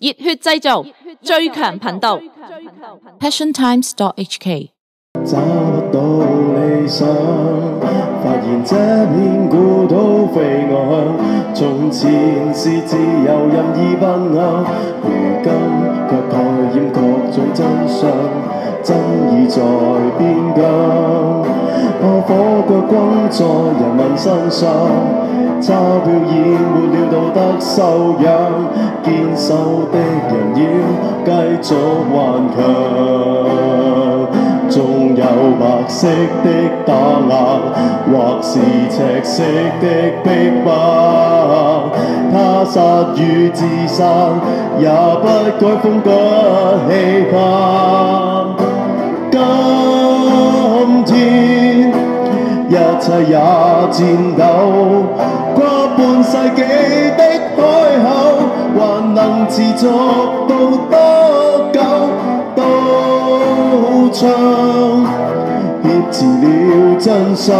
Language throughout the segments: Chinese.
熱血製造最強頻道，PassionTimes.hk。找不到理想，發現這片故土非我鄉。從前是自由任意奔向，如今卻蓋掩各種真相，爭議在邊疆。把火腳轟在人民身上，鈔票淹沒了道德修養，堅守的人要繼續頑強。縱有白色的打壓，或是赤色的逼迫，他殺與自殺也不改風骨氣魄。今天一切也颤抖，跨半世紀的海口，能持續到多久？刀槍挾持了真相，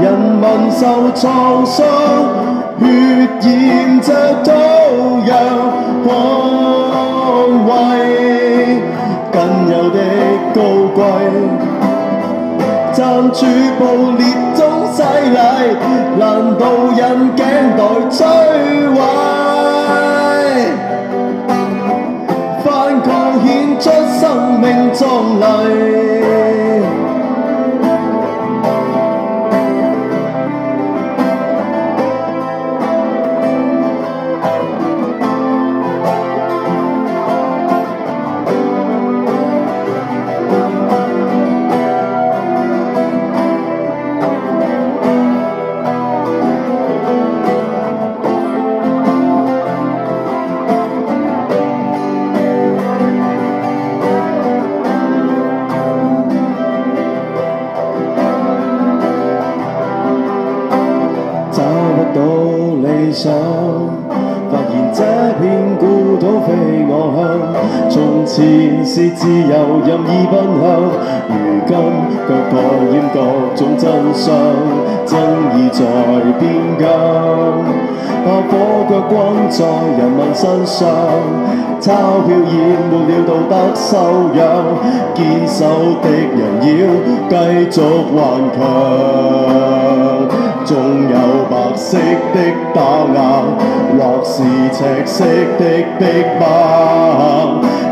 人民受创伤，血染着土壤，捍衛僅有的高贵。站住暴烈中洗禮，難道人頸待摧毁？命到理想，發現這片故土非我鄉。從前是自由任意奔向，如今卻蓋掩各種真相，爭議在邊疆。把火腳轟在人民身上，钞票淹沒了道德修養，堅守的人要繼續頑強。色的打壓，或是赤色的逼迫，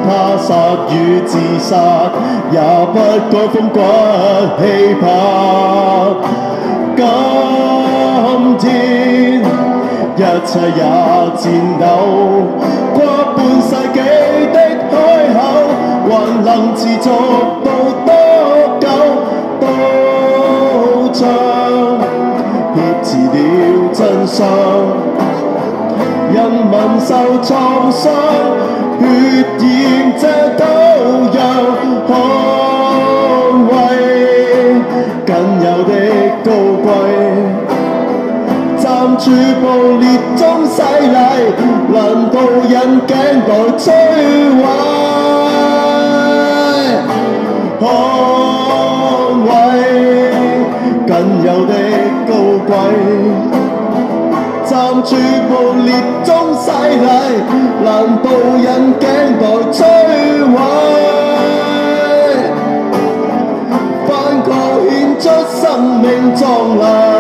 他殺與自殺也不改風骨氣魄。今天一切也顫抖，跨半世紀的海口，還能持續到多久？刀槍挾持了真相，人民受創傷，血染這土壤，捍衛僅有的高貴。站住暴烈中洗禮，難道人頸待摧毀？捍衛僅有的高貴，探处暴烈中洗礼难道引镜头摧毁？反抗献出生命壮丽。